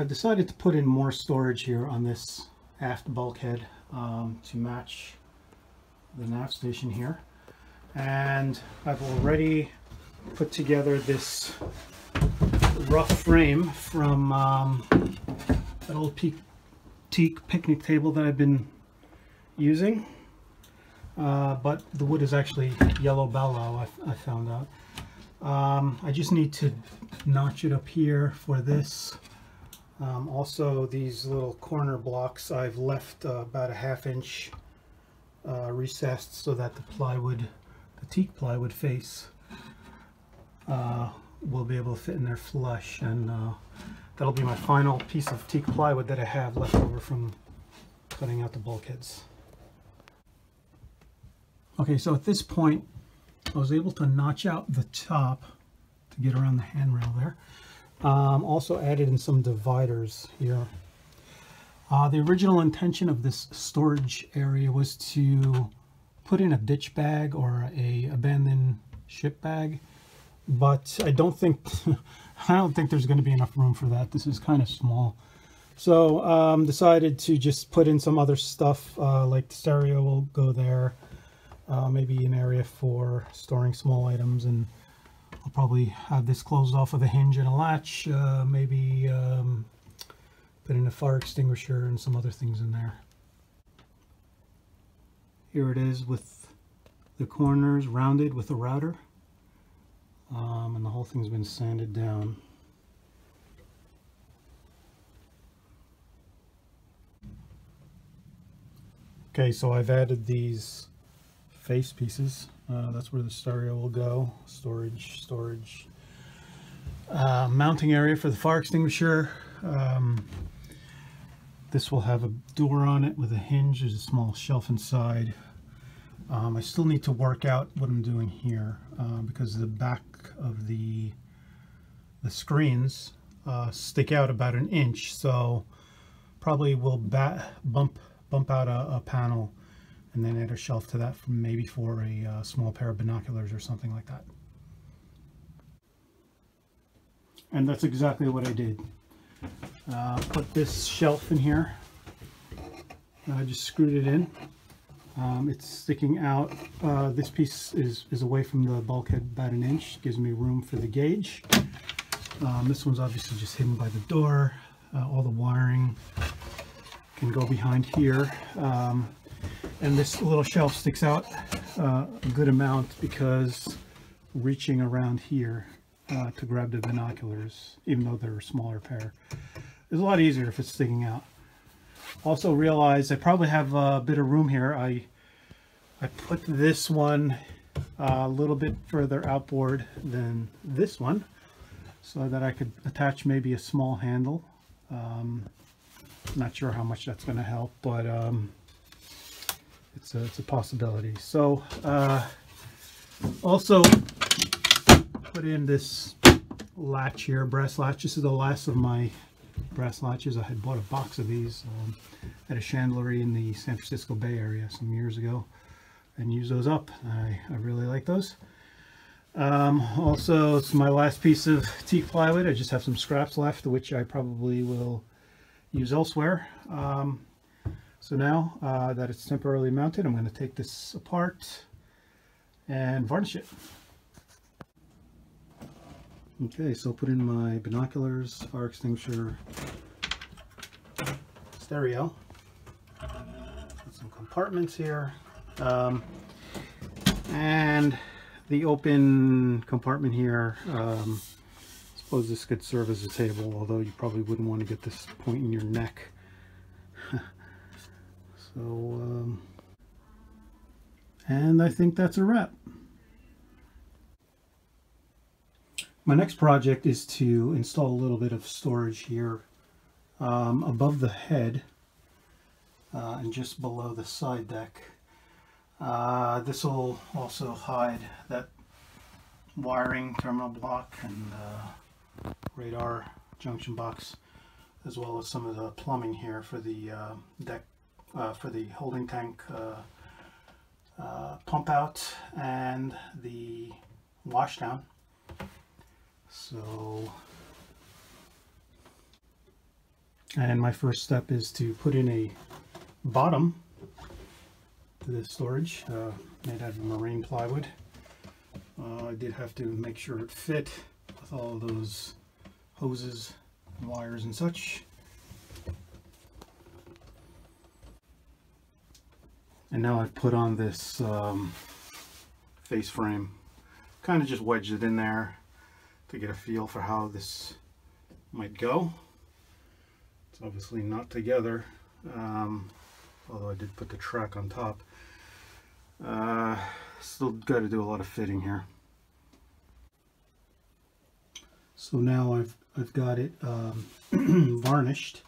I've decided to put in more storage here on this aft bulkhead um, to match the nav station here. And I've already put together this rough frame from um, that old teak picnic table that I've been using. Uh, but the wood is actually yellow balau, I, I found out. Um, I just need to notch it up here for this. Um, also, these little corner blocks I've left uh, about a half inch uh, recessed so that the plywood, the teak plywood face uh, will be able to fit in there flush and uh, that'll be my final piece of teak plywood that I have left over from cutting out the bulkheads. Okay, so at this point I was able to notch out the top to get around the handrail there. Um, also added in some dividers here. Uh, the original intention of this storage area was to put in a ditch bag or a abandoned ship bag, but I don't think I don't think there's going to be enough room for that. This is kind of small. So um, decided to just put in some other stuff uh, like the stereo will go there uh, maybe an area for storing small items and I'll probably have this closed off with a hinge and a latch uh, maybe um, put in a fire extinguisher and some other things in there here it is with the corners rounded with a router um, and the whole thing's been sanded down okay so I've added these face pieces. Uh, that's where the stereo will go. Storage, storage. Uh, mounting area for the fire extinguisher. Um, this will have a door on it with a hinge. There's a small shelf inside. Um, I still need to work out what I'm doing here uh, because the back of the the screens uh, stick out about an inch so probably will bump bump out a, a panel and then add a shelf to that for maybe for a uh, small pair of binoculars or something like that. And that's exactly what I did. Uh, put this shelf in here. I just screwed it in. Um, it's sticking out. Uh, this piece is, is away from the bulkhead about an inch. Gives me room for the gauge. Um, this one's obviously just hidden by the door. Uh, all the wiring can go behind here. Um, and this little shelf sticks out uh, a good amount because reaching around here uh, to grab the binoculars, even though they're a smaller pair, is a lot easier if it's sticking out. Also realize I probably have a bit of room here. I I put this one a little bit further outboard than this one so that I could attach maybe a small handle. Um, not sure how much that's going to help, but um, it's a, it's a possibility. So uh, also put in this latch here, brass latch. This is the last of my brass latches. I had bought a box of these um, at a chandlery in the San Francisco Bay Area some years ago and use those up. I, I really like those. Um, also, it's my last piece of teak plywood. I just have some scraps left, which I probably will use elsewhere. Um, so now uh, that it's temporarily mounted, I'm going to take this apart and varnish it. Okay, so put in my binoculars, fire extinguisher, stereo. Some compartments here. Um, and the open compartment here, um, I suppose this could serve as a table, although you probably wouldn't want to get this point in your neck. So, um, and I think that's a wrap. My next project is to install a little bit of storage here um, above the head uh, and just below the side deck. Uh, this will also hide that wiring terminal block and uh, radar junction box as well as some of the plumbing here for the uh, deck uh, for the holding tank uh, uh, pump out and the washdown. So And my first step is to put in a bottom to this storage uh, made out of marine plywood. I did have to make sure it fit with all those hoses, wires and such. And now I've put on this um, face frame. Kind of just wedged it in there to get a feel for how this might go. It's obviously not together, um, although I did put the track on top. Uh, still got to do a lot of fitting here. So now I've, I've got it um, varnished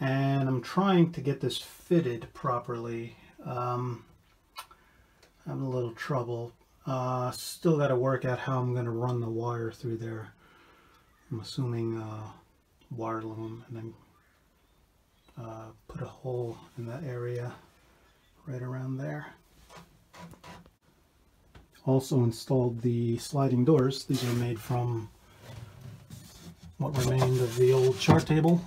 and I'm trying to get this fitted properly. Um, having a little trouble. Uh, still got to work out how I'm going to run the wire through there. I'm assuming uh, wire loom and then uh, put a hole in that area right around there. Also installed the sliding doors. These are made from what remained of the old chart table.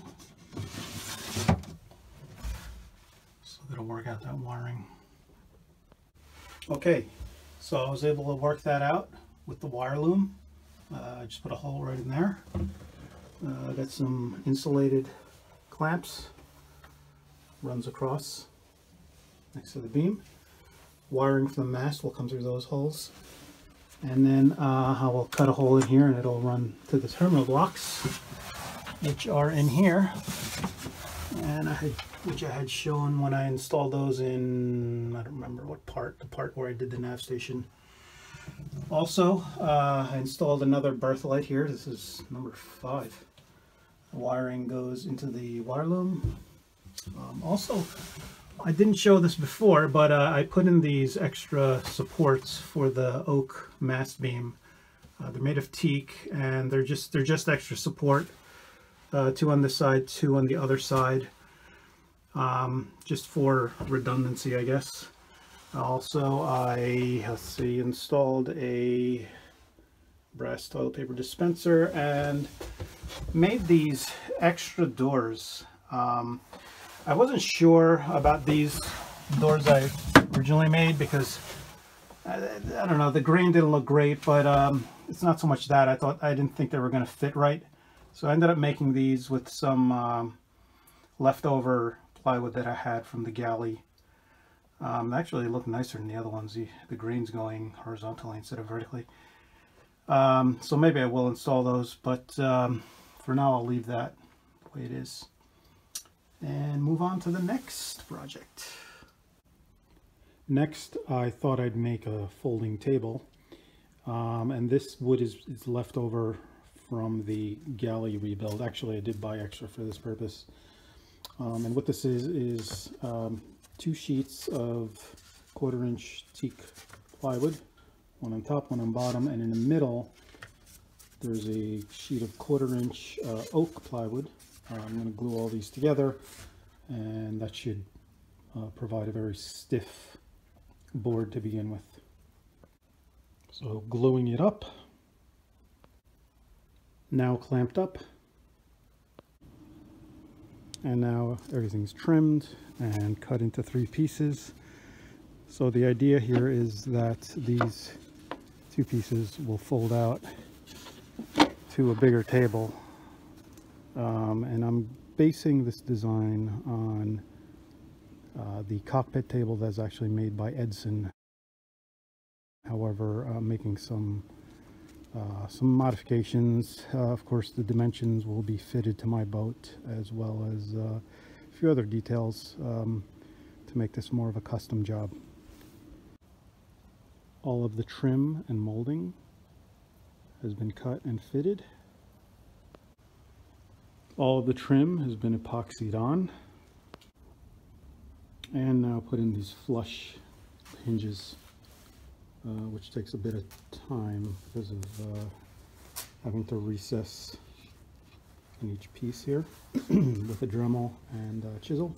That'll work out that wiring. Okay, so I was able to work that out with the wire loom. Uh, I just put a hole right in there. Uh, got some insulated clamps runs across next to the beam. Wiring from the mast will come through those holes. And then uh, I will cut a hole in here and it'll run to the terminal blocks, which are in here. And I which I had shown when I installed those in, I don't remember what part, the part where I did the nav station. Also, uh, I installed another berth light here. This is number five. The wiring goes into the wire loom. Um, also, I didn't show this before, but uh, I put in these extra supports for the oak mast beam. Uh, they're made of teak, and they're just they're just extra support. Uh, two on this side, two on the other side, um, just for redundancy, I guess. Also, I let's see, installed a brass toilet paper dispenser and made these extra doors. Um, I wasn't sure about these doors I originally made because I, I don't know the grain didn't look great but um, it's not so much that I thought I didn't think they were going to fit right so I ended up making these with some um, leftover plywood that I had from the galley um, actually look nicer than the other ones the, the grain's going horizontally instead of vertically um, so maybe I will install those but um, for now I'll leave that the way it is and move on to the next project. Next, I thought I'd make a folding table. Um, and this wood is, is left over from the galley rebuild. Actually, I did buy extra for this purpose. Um, and what this is, is um, two sheets of quarter inch teak plywood, one on top, one on bottom, and in the middle, there's a sheet of quarter inch uh, oak plywood uh, I'm going to glue all these together and that should uh, provide a very stiff board to begin with. So gluing it up, now clamped up, and now everything's trimmed and cut into three pieces. So the idea here is that these two pieces will fold out to a bigger table um, and I'm basing this design on uh, the cockpit table that's actually made by Edson. However, uh, making some uh, some modifications. Uh, of course, the dimensions will be fitted to my boat as well as uh, a few other details um, to make this more of a custom job. All of the trim and molding has been cut and fitted. All of the trim has been epoxied on. And now put in these flush hinges, uh, which takes a bit of time because of uh, having to recess in each piece here with a Dremel and a chisel.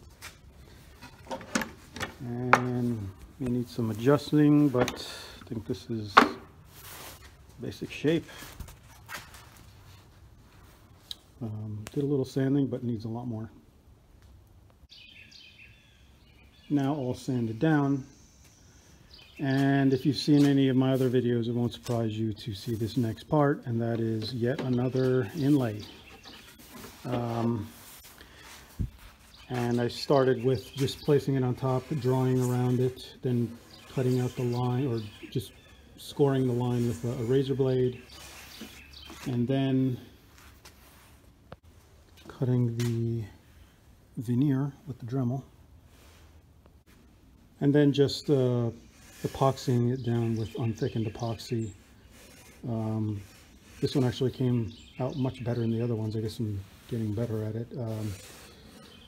And we need some adjusting, but I think this is basic shape. Um, did a little sanding, but needs a lot more. Now all sanded down, and if you've seen any of my other videos, it won't surprise you to see this next part, and that is yet another inlay. Um, and I started with just placing it on top, drawing around it, then cutting out the line, or just scoring the line with a, razor blade, and then cutting the veneer with the Dremel, and then just uh, epoxying it down with unthickened epoxy. Um, this one actually came out much better than the other ones. I guess I'm getting better at it. Um,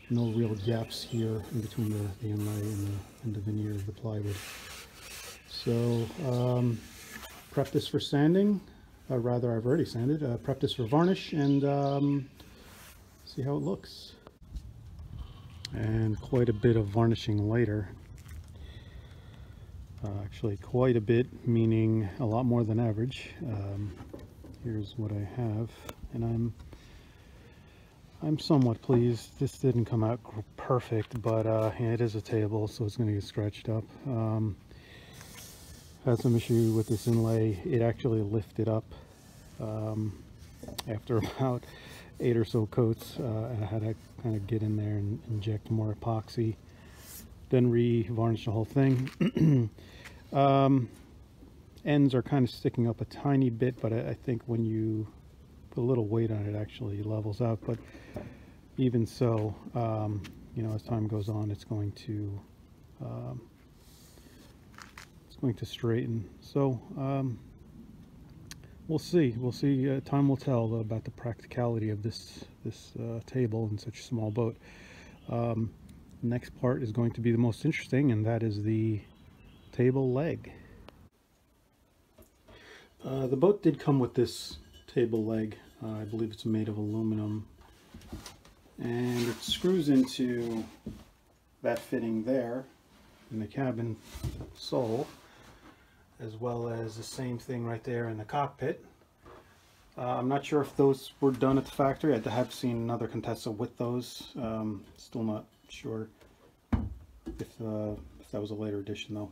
no real gaps here in between the, the inlay and the, and the veneer of the plywood. So um, prep this for sanding, uh, rather I've already sanded, uh, prep this for varnish and um, see how it looks. And quite a bit of varnishing later. Uh, actually quite a bit, meaning a lot more than average. Um, here's what I have and I'm I'm somewhat pleased. This didn't come out perfect, but uh, it is a table, so it's going to get scratched up. Um, had some issue with this inlay. It actually lifted up um, after about eight or so coats. Uh, I had to kind of get in there and inject more epoxy, then re-varnish the whole thing. um, ends are kind of sticking up a tiny bit, but I, I think when you put a little weight on it actually levels out but even so um, you know as time goes on it's going to um, it's going to straighten. So um, we'll see. We'll see. Uh, time will tell about the practicality of this this uh, table in such a small boat. Um, next part is going to be the most interesting and that is the table leg uh, the boat did come with this table leg. Uh, I believe it's made of aluminum. And it screws into that fitting there in the cabin sole, as well as the same thing right there in the cockpit. Uh, I'm not sure if those were done at the factory. I have seen another Contessa with those. Um, still not sure if, uh, if that was a later edition though.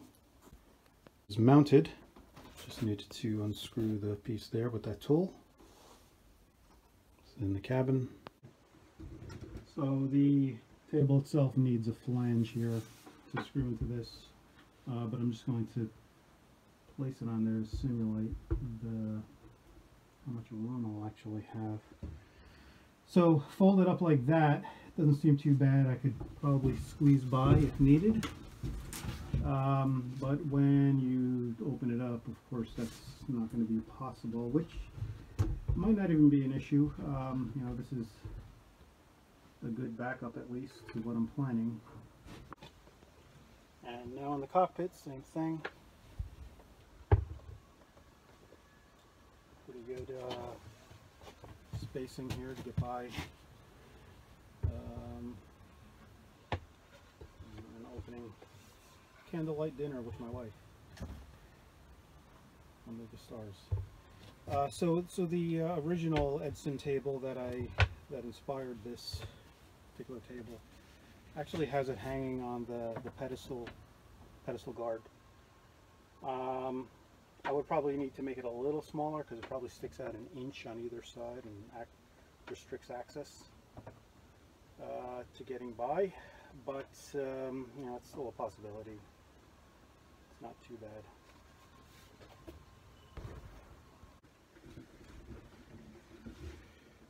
It's mounted. Just needed to unscrew the piece there with that tool in the cabin. So the table itself needs a flange here to screw into this, uh, but I'm just going to place it on there to simulate the how much room I'll actually have. So fold it up like that. Doesn't seem too bad. I could probably squeeze by if needed. Um, but when you open it up, of course, that's not going to be possible, which might not even be an issue. Um, you know, this is a good backup at least to what I'm planning. And now in the cockpit, same thing. Pretty good uh, spacing here to get by. Um, an opening candlelight dinner with my wife under the stars. Uh, so, so the uh, original Edson table that I that inspired this particular table actually has it hanging on the the pedestal pedestal guard. Um, I would probably need to make it a little smaller because it probably sticks out an inch on either side and restricts access uh, to getting by. But um, you know, it's still a possibility. It's not too bad.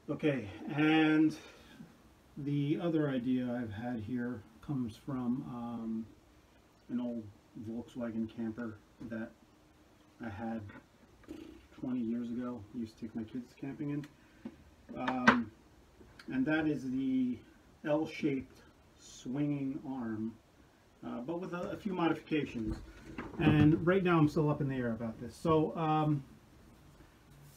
Okay, and the other idea I've had here comes from um, an old Volkswagen camper that I had 20 years ago. I used to take my kids camping in. Um, and that is the L-shaped swinging arm, uh, but with a, a, few modifications. And right now I'm still up in the air about this. So um,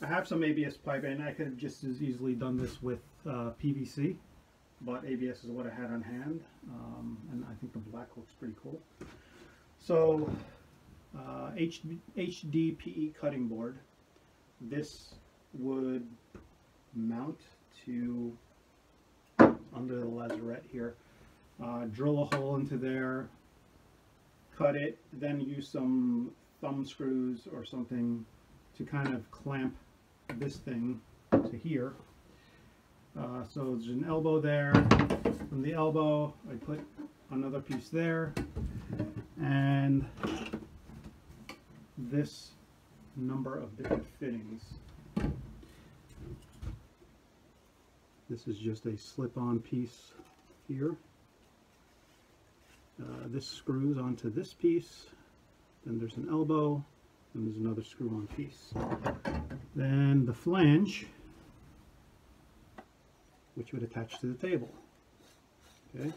I have some ABS pipe and I could have just as easily done this with uh, PVC but ABS is what I had on hand um, and I think the black looks pretty cool. So uh, HDPE cutting board this would mount to under the lazarette here uh, drill a hole into there cut it, then use some thumb screws or something to kind of clamp this thing to here. Uh, so there's an elbow there. From the elbow, I put another piece there, and this number of different fittings. This is just a slip-on piece here. Uh, this screws onto this piece. Then there's an elbow. And there's another screw-on piece. Then the flange, which would attach to the table. Okay.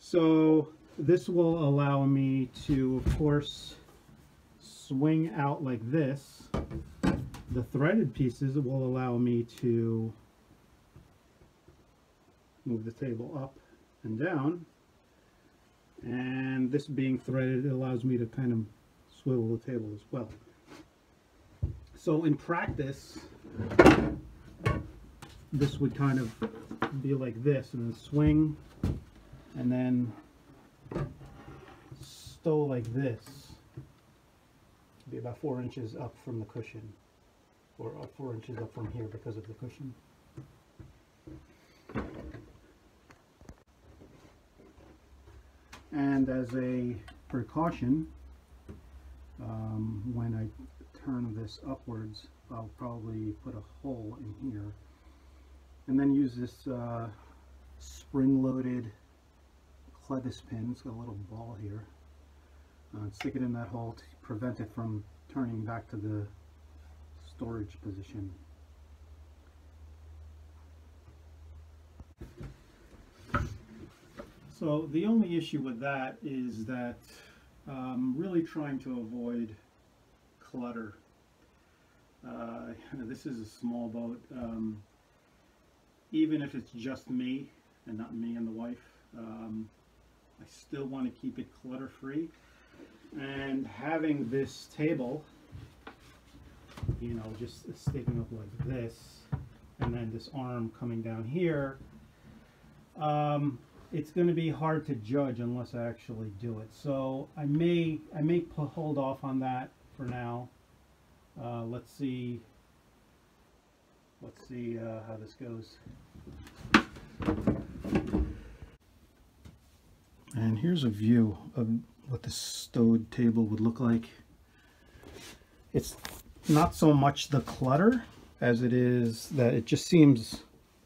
So this will allow me to, of course, swing out like this. The threaded pieces will allow me to move the table up and down. And this being threaded it allows me to kind of swivel the table as well. So in practice this would kind of be like this and then swing and then stow like this be about four inches up from the cushion or four inches up from here because of the cushion. And as a precaution um, when I turn this upwards I'll probably put a hole in here and then use this uh, spring-loaded clevis pin. It's got a little ball here. Uh, stick it in that hole to prevent it from turning back to the storage position So the only issue with that is that I'm really trying to avoid clutter. Uh, this is a small boat. Um, even if it's just me and not me and the wife, um, I still want to keep it clutter free. And having this table, you know, just sticking up like this, and then this arm coming down here, um, it's going to be hard to judge unless I actually do it. So I may I may hold off on that for now. Uh, let's see. Let's see uh, how this goes. And here's a view of what the stowed table would look like. It's not so much the clutter as it is that it just seems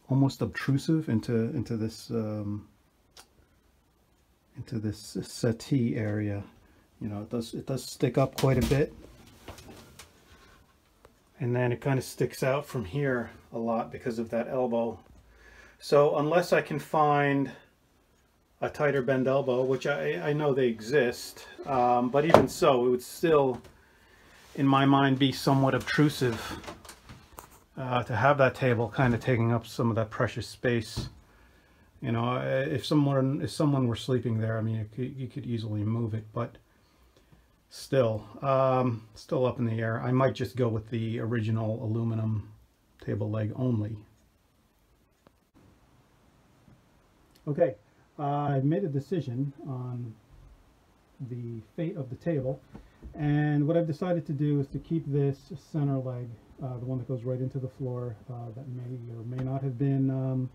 almost obtrusive into into this um, into this settee area. You know, it does it does stick up quite a bit. And then it kind of sticks out from here a lot because of that elbow. So unless I can find a tighter bend elbow, which I, I know they exist, um, but even so, it would still, in my mind, be somewhat obtrusive uh, to have that table kind of taking up some of that precious space. You know, if someone if someone were sleeping there, I mean, could, you could easily move it, but still, um, still up in the air. I might just go with the original aluminum table leg only. Okay, I've made a decision on the fate of the table, and what I've decided to do is to keep this center leg, uh, the one that goes right into the floor, uh, that may or may not have been um,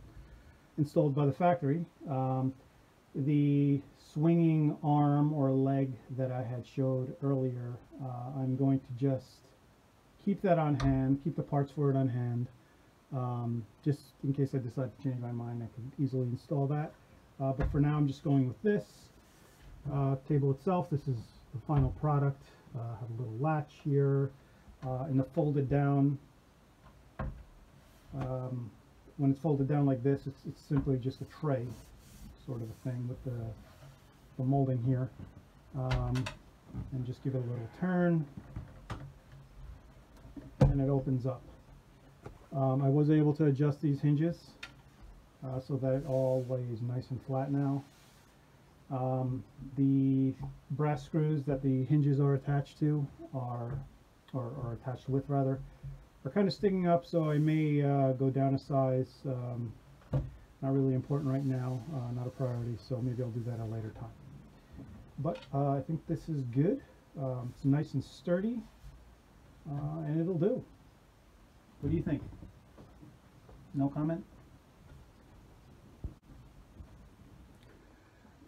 installed by the factory. Um, the swinging arm or leg that I had showed earlier, uh, I'm going to just keep that on hand, keep the parts for it on hand, um, just in case I decide to change my mind, I can easily install that. Uh, but for now, I'm just going with this. Uh, table itself, this is the final product. Uh, have a little latch here, uh, and the folded down um, when it's folded down like this, it's, it's simply just a tray sort of a thing with the, the molding here. Um, and just give it a little turn and it opens up. Um, I was able to adjust these hinges uh, so that it all lays nice and flat now. Um, the brass screws that the hinges are attached to are, or, attached with rather, are kind of sticking up, so I may uh, go down a size. Um, not really important right now, uh, not a priority, so maybe I'll do that at a later time. but uh, I think this is good. Um, it's nice and sturdy, uh, and it'll do. What do you think? No comment?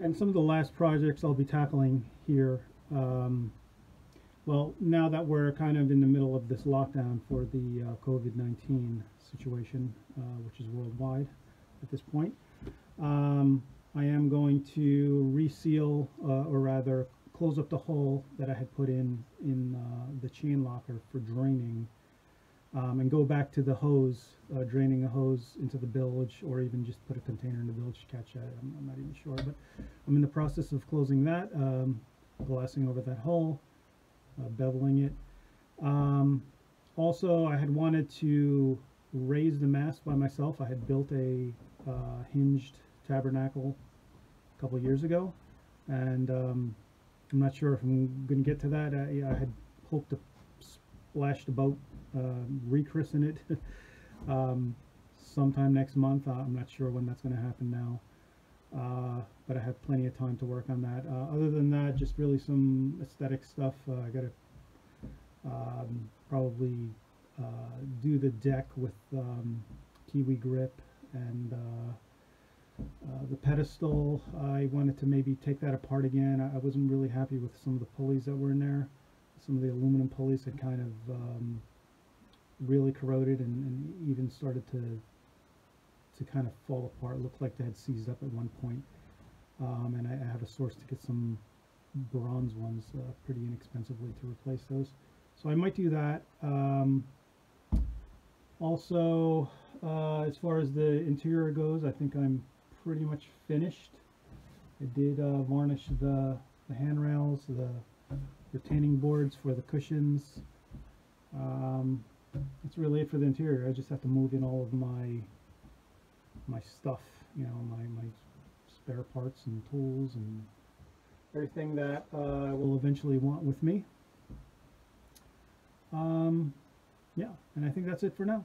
And some of the last projects I'll be tackling here, um, well, now that we're kind of in the middle of this lockdown for the uh, COVID-19 situation, uh, which is worldwide at this point, um, I am going to reseal, uh, or rather close up the hole that I had put in in uh, the chain locker for draining um, and go back to the hose, uh, draining the hose into the bilge or even just put a container in the bilge to catch it. I'm, I'm not even sure, but I'm in the process of closing that, um, glassing over that hole, uh, beveling it. Um, also, I had wanted to raise the mast by myself. I had built a uh, hinged tabernacle a couple years ago, and um, I'm not sure if I'm going to get to that. I, I had hoped to splash the boat, uh, rechristen it um, sometime next month. Uh, I'm not sure when that's going to happen now. Uh, but I have plenty of time to work on that. Uh, other than that, just really some aesthetic stuff. Uh, I got to um, probably uh, do the deck with um, KiwiGrip and uh, the pedestal. I wanted to maybe take that apart again. I, I wasn't really happy with some of the pulleys that were in there. Some of the aluminum pulleys had kind of um, really corroded and, and even started to to kind of fall apart. It looked like they had seized up at one point. Um, and I, I have a source to get some bronze ones uh, pretty inexpensively to replace those. So I might do that. Um, also, uh, as far as the interior goes, I think I'm pretty much finished. I did uh, varnish the, the handrails, the retaining boards for the cushions. Um, that's really it for the interior. I just have to move in all of my my stuff, you know, my, my spare parts and tools and everything that uh, I will eventually want with me. Um, yeah, and I think that's it for now.